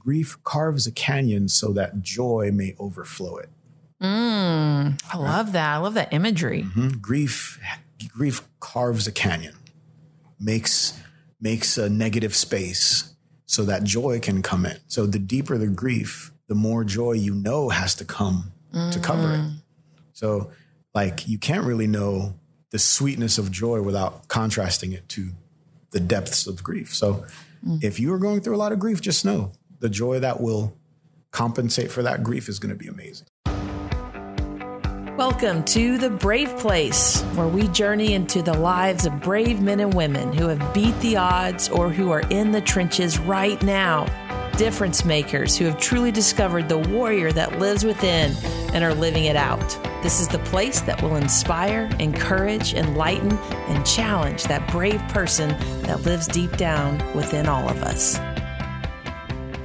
grief carves a canyon so that joy may overflow it. Mm, I love that. I love that imagery. Mhm. Grief, grief carves a canyon, makes makes a negative space so that joy can come in. So the deeper the grief, the more joy you know has to come to cover it. So like you can't really know the sweetness of joy without contrasting it to the depths of grief. So if you are going through a lot of grief, just know the joy that will compensate for that grief is going to be amazing. Welcome to The Brave Place, where we journey into the lives of brave men and women who have beat the odds or who are in the trenches right now. Difference makers who have truly discovered the warrior that lives within and are living it out. This is the place that will inspire, encourage, enlighten, and challenge that brave person that lives deep down within all of us.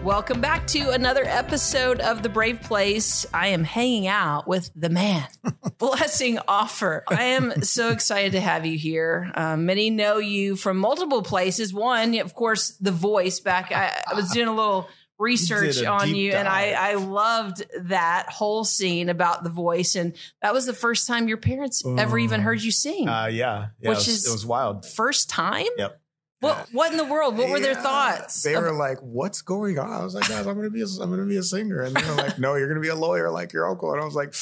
Welcome back to another episode of The Brave Place. I am hanging out with the man, Blessing Offor. I am so excited to have you here. Um, many know you from multiple places. One, of course, The Voice. Back, I, I was doing a little research a on you, and I. I loved that whole scene about The Voice. And that was the first time your parents ever even heard you sing. Uh, yeah, yeah, Which it was, is- it was wild. first time? Yep. What, what in the world? What were their Yeah. thoughts? They were like, "What's going on?" I was like, "Guys, I'm gonna be, a, I'm gonna be a singer," and they're like, "No, you're gonna be a lawyer like your uncle." And I was like,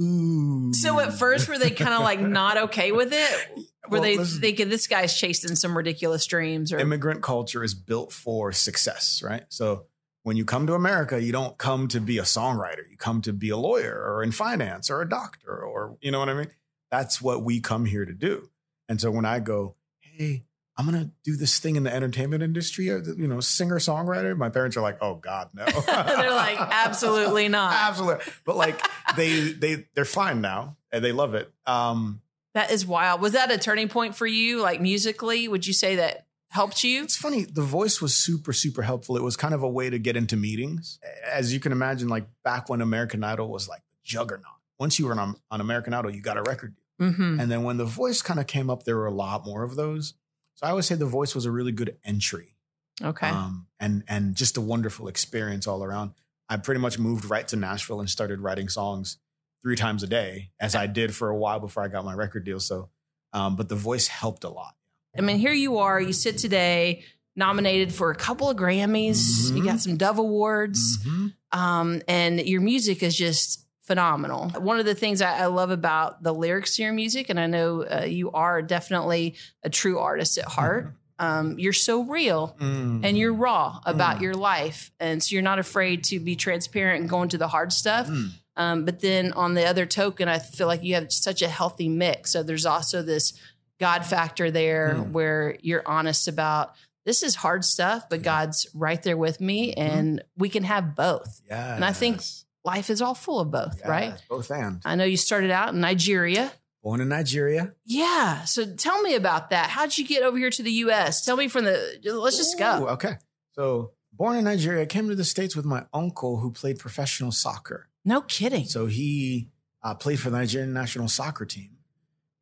"Ooh." So at first, were they kind of like not okay with it? Were Well, they listen. thinking this guy's chasing some ridiculous dreams? Or immigrant culture is built for success, right? So when you come to America, you don't come to be a songwriter. You come to be a lawyer or in finance or a doctor or you know what I mean? That's what we come here to do. And so when I go, hey, I'm gonna do this thing in the entertainment industry, uh, you know, singer songwriter. My parents are like, oh God, no. they're like, absolutely not. absolutely. But like they they they're fine now and they love it. Um, That is wild. Was that a turning point for you, like musically? Would you say that helped you? It's funny. The voice was super, super helpful. It was kind of a way to get into meetings. As you can imagine, like back when American Idol was like the juggernaut. Once you were on, on American Idol, you got a record. Mm-hmm. And then when the voice kind of came up, there were a lot more of those. So I always say the voice was a really good entry. Okay. Um, and and just a wonderful experience all around. I pretty much moved right to Nashville and started writing songs three times a day, as I did for a while before I got my record deal. So, um, but the voice helped a lot. I mean, here you are. You sit today, nominated for a couple of Grammys. You Mhm. got some Dove Awards. um, and your music is just phenomenal. One of the things I, I love about the lyrics to your music, and I know uh, you are definitely a true artist at heart. Um, you're so real Mm. and you're raw about Mm. your life, and so you're not afraid to be transparent and go into the hard stuff. Mm. Um, but then on the other token, I feel like you have such a healthy mix. So there's also this God factor there Mm. where you're honest about this is hard stuff, but God's right there with me, and we can have both Yeah. And I think life is all full of both, right? Both and. I know you started out in Nigeria. Born in Nigeria. Yeah. So tell me about that. How'd you get over here to the US? Tell me from the, let's just Ooh, go. Okay. So, born in Nigeria, I came to the States with my uncle who played professional soccer. No kidding. So, he uh, played for the Nigerian national soccer team.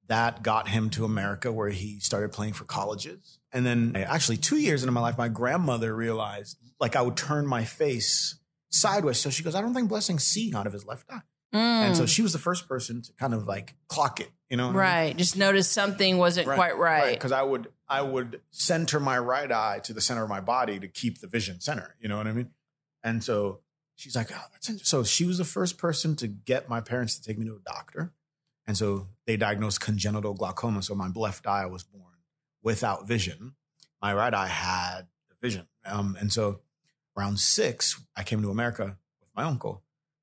That got him to America where he started playing for colleges. And then, actually, two years into my life, my grandmother realized like I would turn my face sideways. So, she goes, I don't think Blessing's see out of his left eye. And so, Mm, she was the first person to kind of like clock it, you know? what I mean? right. Just notice something wasn't quite right. Because I would I would center my right eye to the center of my body to keep the vision center. You know what I mean? And so she's like, oh, that's interesting. So she was the first person to get my parents to take me to a doctor. And so they diagnosed congenital glaucoma. So my left eye was born without vision. My right eye had vision. Um, and so around six, I came to America with my uncle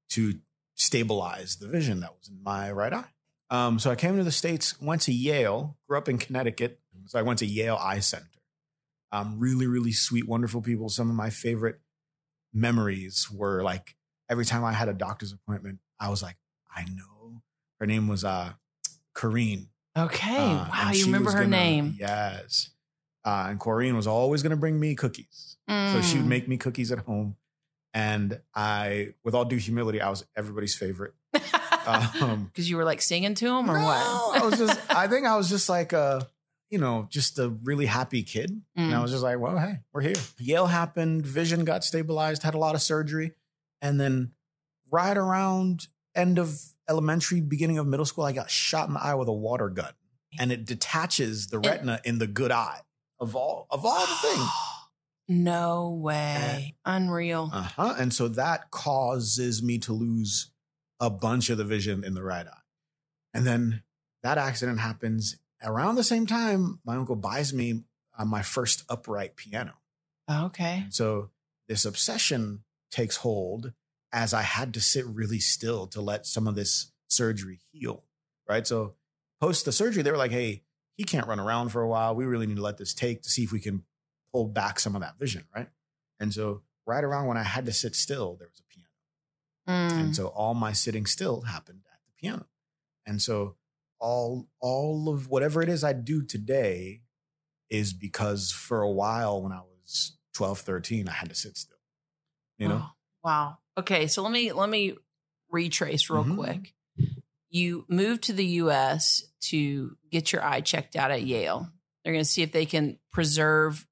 to stabilize the vision that was in my right eye. Um, so I came to the States, went to Yale, grew up in Connecticut. So I went to Yale Eye Center. Um, really, really sweet, wonderful people. Some of my favorite memories were like every time I had a doctor's appointment, I was like, I know. Her name was uh Corrine. Okay. Uh, wow. You remember her gonna- name. Yes. Uh, and Corrine was always going to bring me cookies. So she would Mm. make me cookies at home. And I, with all due humility, I was everybody's favorite. Um, Because you were like singing to him or no, what? I was just, I think I was just like, a, you know, just a really happy kid. And I Mm. was just like, well, hey, we're here. Yale happened, vision got stabilized, had a lot of surgery. And then right around end of elementary, beginning of middle school, I got shot in the eye with a water gun. And it detaches the retina in the good eye of all of all the things. No way. Unreal. Uh-huh. And so that causes me to lose a bunch of the vision in the right eye. And then that accident happens around the same time my uncle buys me uh, my first upright piano. okay. So this obsession takes hold as I had to sit really still to let some of this surgery heal. Right. So post the surgery, they were like, hey, he can't run around for a while. We really need to let this take to see if we can pull back some of that vision. Right. And so right around when I had to sit still, there was a piano. Mm. And so all my sitting still happened at the piano. And so all all of whatever it is I do today is because for a while when I was 12, 13, I had to sit still. You know? Oh, wow. Okay, so let me let me retrace real Mhm. quick. You moved to the US to get your eye checked out at Yale. They're going to see if they can preserve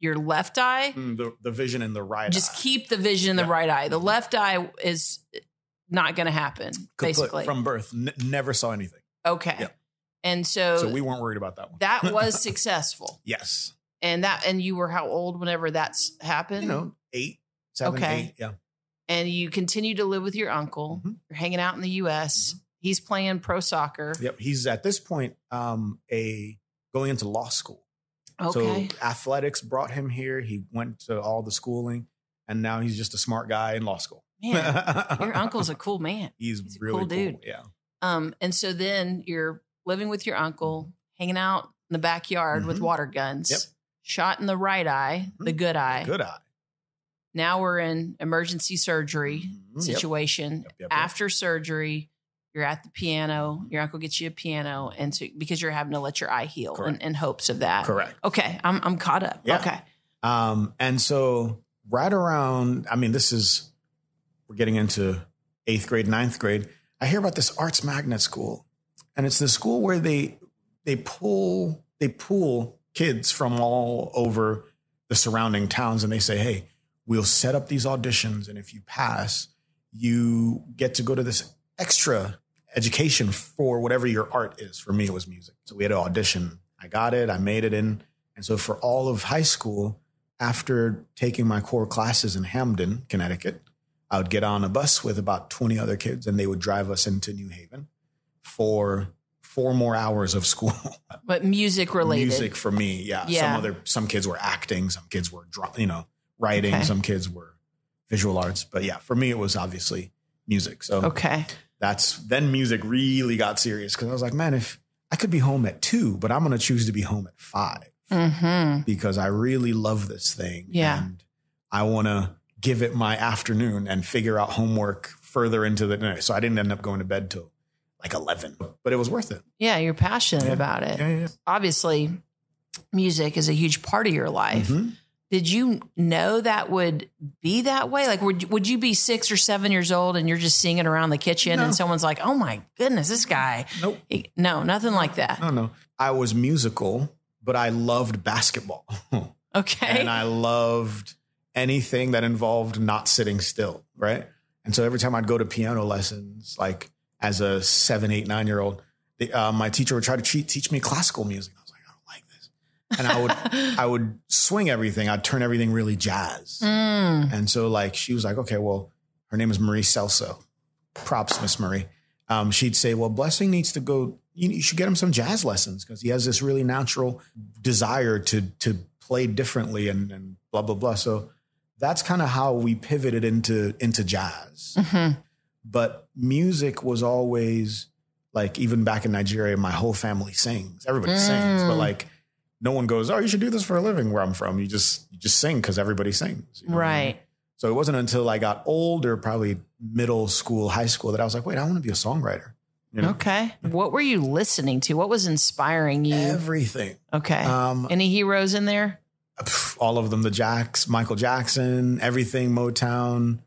your left eye. Mm, The, the vision in the right eye. Just eye. keep the vision in the Yeah. right eye. The left eye is not going to happen basically. from birth. N- never saw anything. okay. Yeah. And so, So we weren't worried about that one. that was successful. yes. And that and you were how old whenever that's happened? You know, eight, seven, Okay. eight. Yeah. and you continue to live with your uncle. Mhm. You're hanging out in the U.S. Mhm. He's playing pro soccer. Yep. He's at this point um, a going into law school. Okay. So athletics brought him here. He went to all the schooling, and now he's just a smart guy in law school. Man, your uncle's a cool man. he's, he's a really cool dude. Yeah. Um, and so then you're living with your uncle, hanging out in the backyard with Mhm. water guns. Yep. Shot in the right eye, the Mhm. good eye. Good eye. Now we're in emergency surgery Mhm. Yep. situation. Yep, yep. After surgery, you're at the piano. Your uncle gets you a piano, and so because you're having to let your eye heal in, in hopes of that. Correct. Okay, I'm I'm caught up. Yeah. Okay. Um, and so right around, I mean, this is we're getting into eighth grade, ninth grade. I hear about this arts magnet school, and it's the school where they they pull they pool kids from all over the surrounding towns, and they say, "Hey, we'll set up these auditions, and if you pass, you get to go to this extra education for whatever your art is." For me, it was music, so we had to audition. I got it. I made it in, and so for all of high school, after taking my core classes in Hamden, Connecticut, I would get on a bus with about 20 other kids and they would drive us into New Haven for four more hours of school. But music related. Music for me, yeah. Yeah. Some other some kids were acting, some kids were you know, writing, Okay. some kids were visual arts, but yeah, for me it was obviously music. So Okay. That's then music really got serious cuz I was like, man, if I could be home at 2, but I'm going to choose to be home at 5 Mm-hmm. because I really love this thing. Yeah. And I want to give it my afternoon and figure out homework further into the night. So I didn't end up going to bed till like 11, but it was worth it. Yeah, you're passionate Yeah. about it. Yeah, yeah. Obviously, music is a huge part of your life. Mhm. Did you know that would be that way? Like, would would you be six or seven years old and you're just singing around the kitchen No. and someone's like, "Oh my goodness, this guy"? Nope. He- no, nothing like that. No, don't. I was musical, but I loved basketball. Okay. and I loved anything that involved not sitting still, right? And so every time I'd go to piano lessons, like as a seven, eight, nine year old, the, uh, my teacher would try to teach me classical music. I was like, I don't like this, and I would I would swing everything. I'd turn everything really jazz. Mm. And so like she was like, okay, well, her name is Marie Celso. Props, Miss Marie. Um, she'd say, well, Blessing needs to go. You, you should get him some jazz lessons because he has this really natural desire to to play differently and, and blah blah blah. So that's kind of how we pivoted into into jazz. Mhm. But music was always like even back in Nigeria, my whole family sings. Everybody sings, but Mm. like no one goes, "Oh, you should do this for a living." Where I'm from, you just you just sing because everybody sings. you know what I mean? Right. So it wasn't until I got older, probably middle school, high school, that I was like, "Wait, I want to be a songwriter." You know, Okay. What were you listening to? What was inspiring you? everything. okay. Um, Any heroes in there? all of them, the Jacks, Michael Jackson, everything, Motown,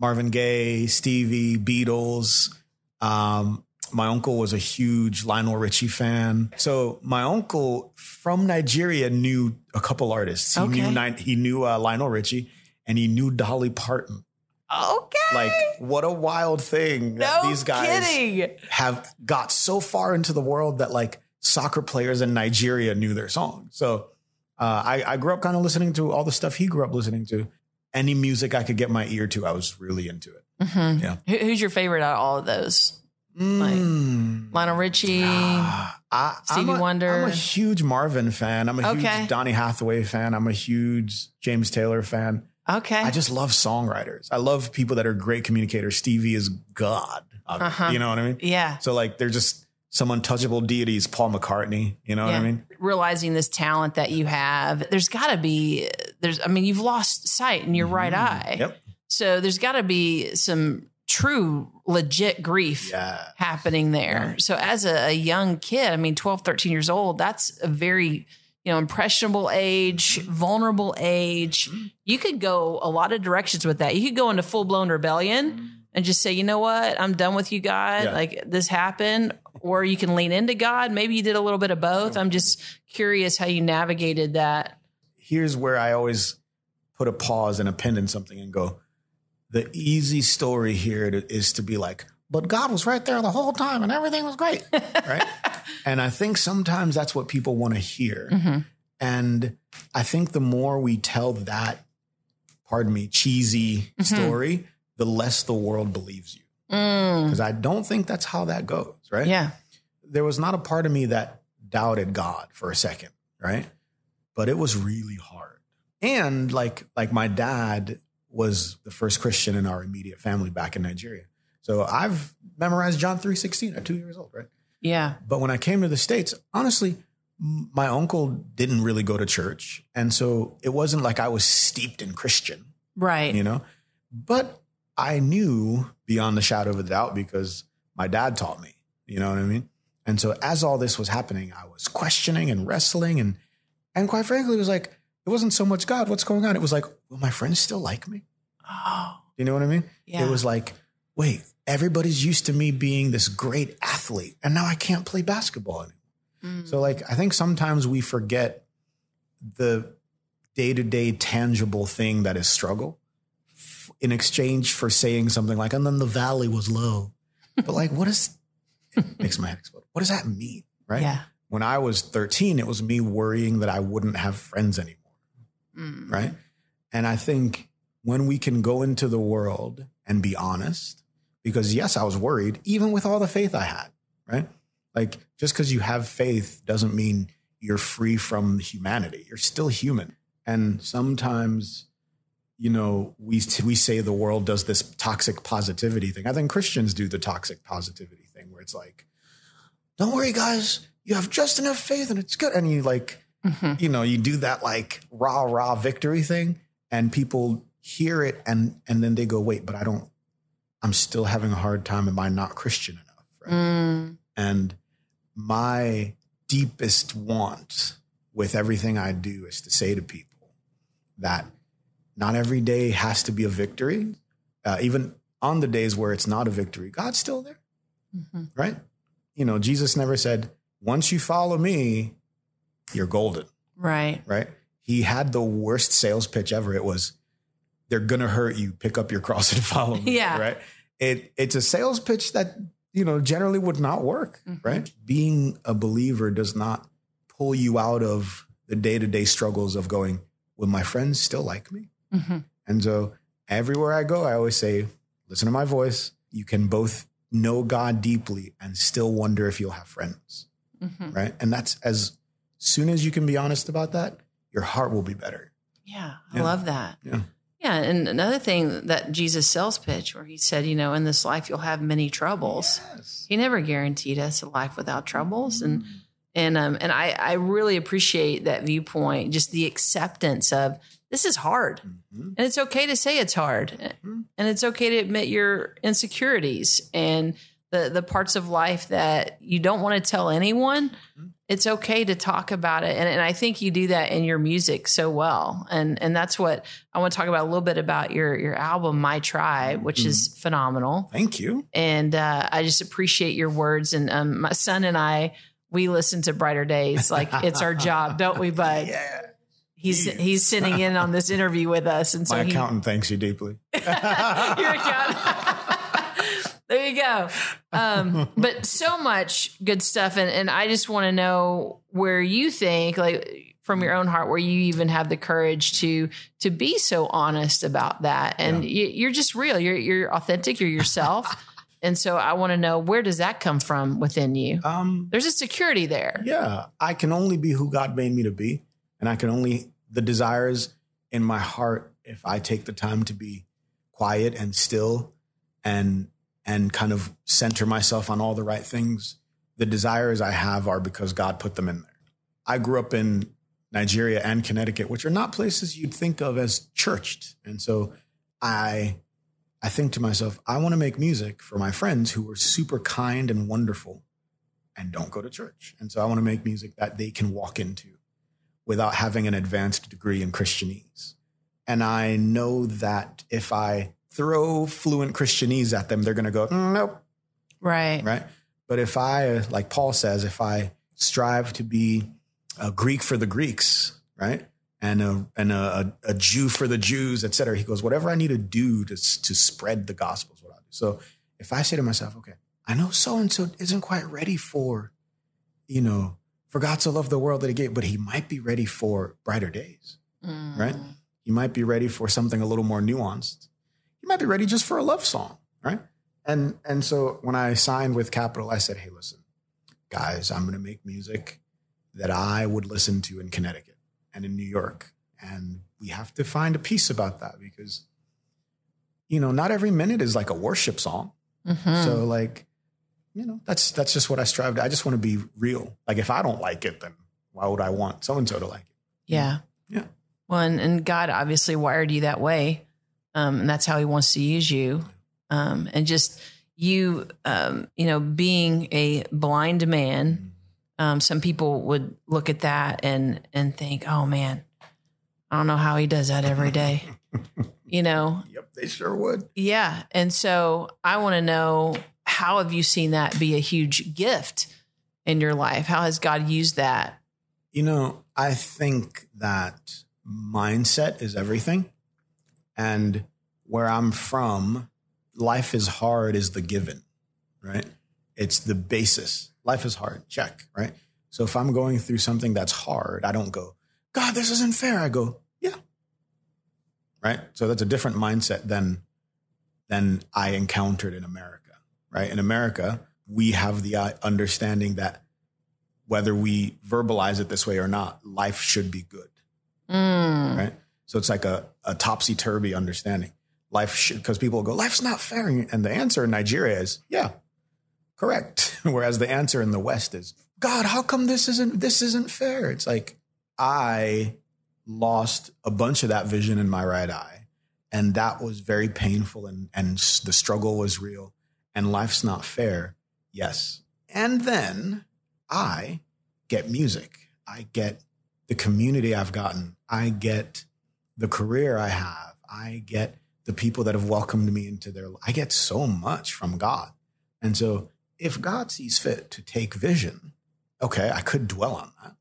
Marvin Gaye, Stevie, Beatles, um, My uncle was a huge Lionel Richie fan. So my uncle from Nigeria knew a couple artists. He Okay. knew he knew uh, Lionel Richie and he knew Dolly Parton. Okay. Like what a wild thing that no these guys kidding. have got so far into the world that like soccer players in Nigeria knew their song. So uh, I, I grew up kind of listening to all the stuff he grew up listening to. Any music I could get my ear to, I was really into it. Mhm. Yeah. Who's your favorite out of all of those? Mm. Lionel Richie. I, Stevie I'm a, Wonder. I'm a huge Marvin fan. I'm a Okay. huge Donny Hathaway fan. I'm a huge James Taylor fan. Okay. I just love songwriters. I love people that are great communicators. Stevie is God. Uh-huh. You know what I mean? yeah. So like they're just some untouchable deities, Paul McCartney. You know what I mean? Realizing this talent that you have, there's got to be there's. I mean, you've lost sight in your right eye. Mm-hmm. Yep. So there's got to be some true, legit grief Yeah. happening there. So as a, a young kid, I mean, 12, 13 years old, that's a very, you know, impressionable age, mm-hmm. vulnerable age. Mm-hmm. You could go a lot of directions with that. You could go into full blown rebellion mm-hmm. and just say, you know what, I'm done with you, God. Yeah. Like this happened. Or you can lean into God. Maybe you did a little bit of both. I'm just curious how you navigated that. Here's where I always put a pause and a pin in something and go, the easy story here to- is to be like, but God was right there the whole time and everything was great. right. And I think sometimes that's what people want to hear. Mhm. And I think the more we tell that, pardon me, cheesy Mhm. story, the less the world believes you. Mm. Because I don't think that's how that goes, right? Yeah. There was not a part of me that doubted God for a second, right? But it was really hard. And like like my dad was the first Christian in our immediate family back in Nigeria. So I've memorized John 3:16 at 2 years old, right? Yeah. But when I came to the States, honestly, my uncle didn't really go to church. And so it wasn't like I was steeped in Christian, Right. you know? But I knew beyond the shadow of a doubt because my dad taught me, you know what I mean? And so as all this was happening, I was questioning and wrestling and and quite frankly, it was like, it wasn't so much God, what's going on? It was like, will my friends still like me? Oh. You know what I mean? Yeah. It was like, wait, everybody's used to me being this great athlete, and now I can't play basketball anymore. Mm. So, like, I think sometimes we forget the day to day tangible thing that is struggle in exchange for saying something like, and then the valley was low. But, like, what is, it makes my head explode. What does that mean? Right. Yeah. When I was 13, it was me worrying that I wouldn't have friends anymore Mm. right? And I think when we can go into the world and be honest, because yes, I was worried, even with all the faith I had, right? Like just because you have faith doesn't mean you're free from humanity. You're still human. And sometimes, you know, we we say the world does this toxic positivity thing. I think Christians do the toxic positivity thing where it's like, don't worry, guys, you have just enough faith and it's good. And you like Mhm. you know, you do that like rah rah victory thing, and people hear it and and then they go, wait, but I don't. I'm still having a hard time. Am I not Christian enough? Right? Mm. And my deepest want with everything I do is to say to people that not every day has to be a victory. Uh, even on the days where it's not a victory, God's still there Mhm. right? You know, Jesus never said, once you follow me, you're golden, Right. right? He had the worst sales pitch ever. It was, they're gonna hurt you. Pick up your cross and follow me. Yeah. Right. It it's a sales pitch that, you know, generally would not work. Mhm. Right. Being a believer does not pull you out of the day-to-day struggles of going, will my friends still like me? Mhm. And so everywhere I go, I always say, listen to my voice. You can both know God deeply and still wonder if you'll have friends, Mhm. right? And that's as soon as you can be honest about that, your heart will be better. Yeah, I Yeah. love that. Yeah. Yeah, and another thing that Jesus sales pitch, where he said, you know, in this life you'll have many troubles. Yes. He never guaranteed us a life without troubles, and and um and I I really appreciate that viewpoint, just the acceptance of this is hard, Mhm. and it's okay to say it's hard, Mhm. and it's okay to admit your insecurities and the the parts of life that you don't want to tell anyone, it's okay to talk about it. And, and I think you do that in your music so well. And and that's what I want to talk about a little bit about your your album, My Tribe, which mm. is phenomenal. Thank you. And uh, I just appreciate your words. And um, my son and I, we listen to Brighter Days like it's our job, don't we, bud? Yeah. He's he's sitting in on this interview with us, and so my he, accountant thanks you deeply. your accountant. there you go. Um, but so much good stuff, and and I just want to know where you think, like from your own heart, where you even have the courage to to be so honest about that, and yeah. you, are just real. You're you're authentic. You're yourself. And so I want to know where does that come from within you? Um, There's a security there. Yeah, I can only be who God made me to be, and I can only the desires in my heart if I take the time to be quiet and still and and kind of center myself on all the right things. The desires I have are because God put them in there. I grew up in Nigeria and Connecticut, which are not places you'd think of as churched. And so I I think to myself, I want to make music for my friends who are super kind and wonderful and don't go to church. And so I want to make music that they can walk into without having an advanced degree in Christianese. And I know that if I throw fluent Christianese at them, they're going to go, mm, nope. Right. Right. But if I, like Paul says, if I strive to be a Greek for the Greeks, right? And a, and a, a Jew for the Jews, et cetera. He goes, whatever I need to do to, to spread the gospel is what I do. So if I say to myself, okay, I know so and so isn't quite ready for, you know, for God to love the world that he gave, but he might be ready for brighter days, mm. right? He might be ready for something a little more nuanced you might be ready just for a love song, right? And and so when I signed with Capitol, I said, "Hey, listen, guys, I'm going to make music that I would listen to in Connecticut and in New York, and we have to find a piece about that because you know, not every minute is like a worship song. Mm-hmm. So like, you know, that's that's just what I strive to. I just want to be real. Like if I don't like it, then why would I want so and so to like it? Yeah. Yeah. Well, and, and God obviously wired you that way um, and that's how he wants to use you. Um, and just you, um, you know, being a blind man, um, some people would look at that and and think, "Oh man, I don't know how he does that every day." you know? Yep, they sure would. Yeah, and so I want to know how have you seen that be a huge gift in your life? How has God used that? You know, I think that mindset is everything. And where I'm from, life is hard is the given, right? It's the basis. Life is hard, check, right? So if I'm going through something that's hard, I don't go, God, this isn't fair. I go, yeah. Right? So that's a different mindset than than I encountered in America, right? In America, we have the uh, understanding that whether we verbalize it this way or not, life should be good. Mm. Right? So it's like a, a topsy turvy understanding. Life should, because people go, life's not fair. And the answer in Nigeria is, yeah, correct. Whereas the answer in the West is, God, how come this isn't, this isn't fair? It's like, I lost a bunch of that vision in my right eye. And that was very painful and, and the struggle was real. And life's not fair. Yes. And then I get music. I get the community I've gotten. I get the career I have. I get the people that have welcomed me into their I get so much from God. And so if God sees fit to take vision, okay, I could dwell on that,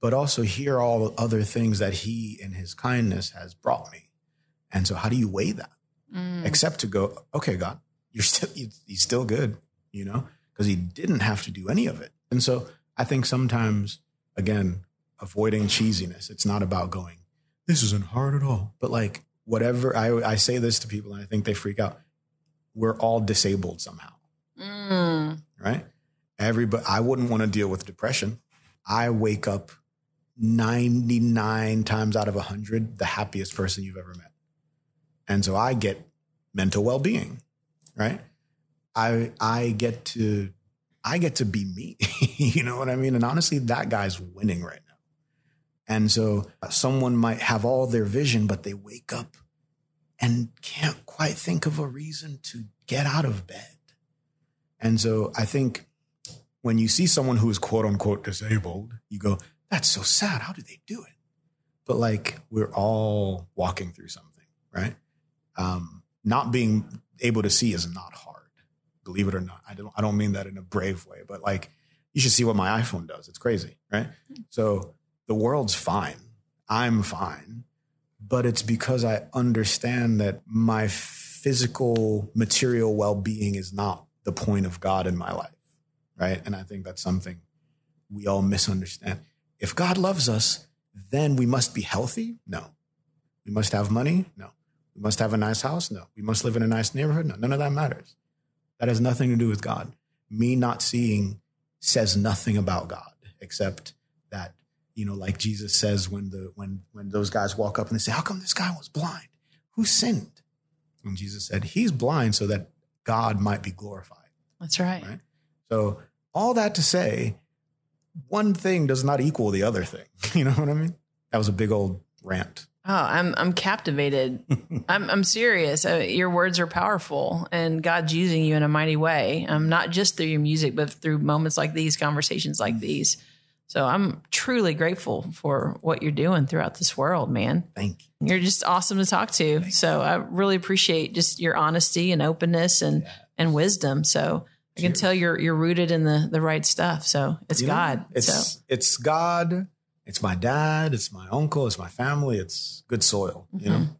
but also hear all the other things that he in his kindness has brought me. And so how do you weigh that? Mm. Except to go, okay, God, you're still he's still good, you know, because he didn't have to do any of it. And so I think sometimes again, avoiding cheesiness, it's not about going this isn't hard at all. But like whatever I, I say this to people and I think they freak out. We're all disabled somehow. Mm. Right? Everybody I wouldn't want to deal with depression. I wake up 99 times out of 100 the happiest person you've ever met. And so I get mental well-being, right? I I get to I get to be me. you know what I mean? And honestly, that guy's winning right now. And so uh, someone might have all their vision, but they wake up and can't quite think of a reason to get out of bed. And so I think when you see someone who is quote unquote disabled, you go, that's so sad. How do they do it? But like we're all walking through something, right? Um, not being able to see is not hard, believe it or not. I don't I don't mean that in a brave way, but like you should see what my iPhone does. It's crazy, right? So the world's fine. I'm fine. But it's because I understand that my physical material well-being is not the point of God in my life, right? And I think that's something we all misunderstand. If God loves us, then we must be healthy? No. We must have money? No. We must have a nice house? No. We must live in a nice neighborhood? No. None of that matters. That has nothing to do with God. Me not seeing says nothing about God except that, you know, like Jesus says when the when when those guys walk up and they say, How come this guy was blind? Who sinned? And Jesus said, He's blind so that God might be glorified. That's right. Right. So all that to say, one thing does not equal the other thing. You know what I mean? That was a big old rant. Oh, I'm I'm captivated. I'm I'm serious. Uh, your words are powerful, and God's using you in a mighty way. Um, not just through your music, but through moments like these, conversations like these. So I'm truly grateful for what you're doing throughout this world, man. Thank you. You're just awesome to talk to. So I really appreciate just your honesty and openness and and wisdom. So I can Cheers. tell you're you're rooted in the the right stuff. So it's You know, God. It's so it's God. It's my dad. It's my uncle. It's my family. It's good soil. You know. Mm-hmm.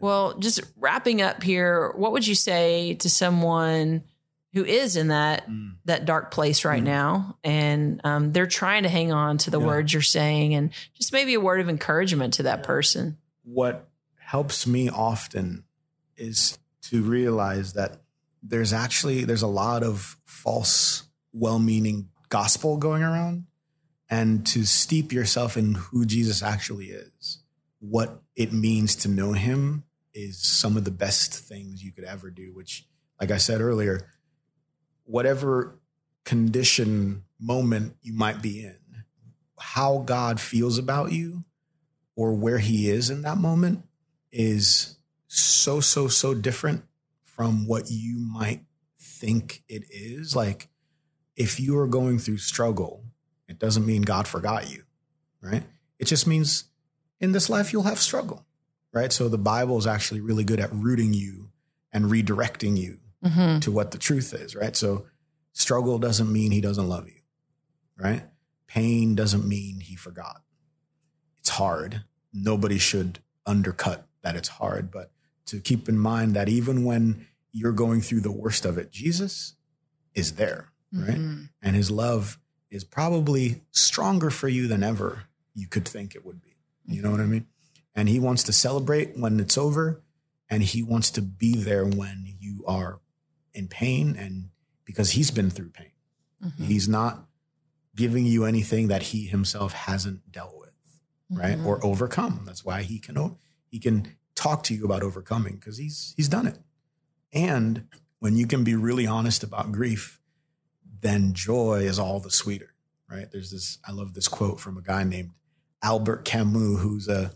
Well, just wrapping up here, what would you say to someone who is in that Mm. that dark place right Mm. now, and um, they're trying to hang on to the Yeah. words you're saying, and just maybe a word of encouragement to that Yeah. person? What helps me often is to realize that there's actually there's a lot of false, well-meaning gospel going around, and to steep yourself in who Jesus actually is, what it means to know Him, is some of the best things you could ever do. Which, like I said earlier, whatever condition moment you might be in, how God feels about you or where he is in that moment is so, so, so different from what you might think it is. Like, if you are going through struggle, it doesn't mean God forgot you, right? It just means in this life you'll have struggle, right? So the Bible is actually really good at rooting you and redirecting you Mm-hmm. to what the truth is, right? So struggle doesn't mean he doesn't love you, right? Pain doesn't mean he forgot. It's hard. Nobody should undercut that it's hard, but to keep in mind that even when you're going through the worst of it, Jesus is there, right? Mm-hmm. And his love is probably stronger for you than ever you could think it would be. You know what I mean? And he wants to celebrate when it's over, and he wants to be there when you are in pain and because he's been through pain. Mm-hmm. He's not giving you anything that he himself hasn't dealt with, right? Mhm. Or overcome. That's why he can he can talk to you about overcoming because he's he's done it. And when you can be really honest about grief, then joy is all the sweeter, right? There's this I love this quote from a guy named Albert Camus, who's a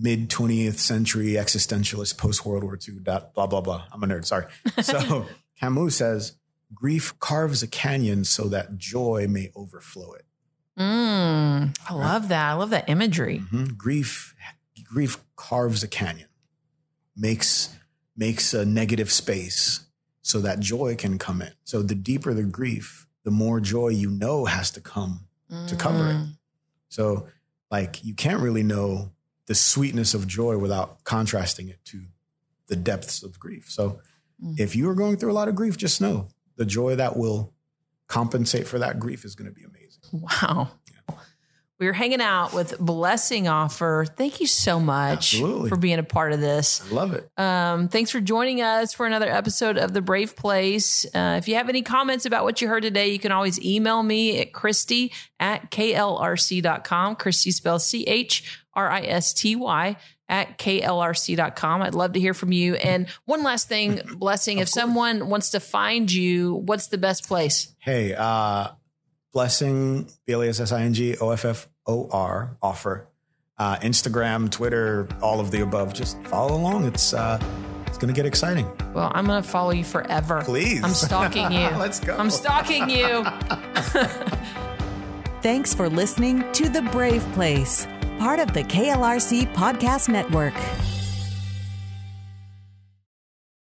mid 20th century existentialist post World War II, dot, blah, blah, blah. I'm a nerd, sorry. So Camus says, grief carves a canyon so that joy may overflow it. Mm, I love that. I love that imagery. Mhm. Grief, grief carves a canyon, makes makes a negative space so that joy can come in. So the deeper the grief, the more joy you know has to come to cover it. Mm. So, like, you can't really know the sweetness of joy without contrasting it to the depths of grief. So, Mm. if you are going through a lot of grief, just know the joy that will compensate for that grief is going to be amazing. Wow. We were hanging out with Blessing Offor. Thank you so much Absolutely. for being a part of this. I love it. Um, thanks for joining us for another episode of The Brave Place. Uh, if you have any comments about what you heard today, you can always email me at Christy at klrc.com. Christy spells C H R I S T Y at klrc.com. I'd love to hear from you. And one last thing, Blessing, if course. someone wants to find you, what's the best place? Hey, uh, blessing, B L A S S I N G O F F O R, Offor. Uh, Instagram, Twitter, all of the above. Just follow along. It's uh, it's It's going to get exciting. Well, I'm going to follow you forever. Please. I'm stalking you. Let's go. I'm stalking you. Thanks for listening to The Brave Place, part of the KLRC Podcast Network.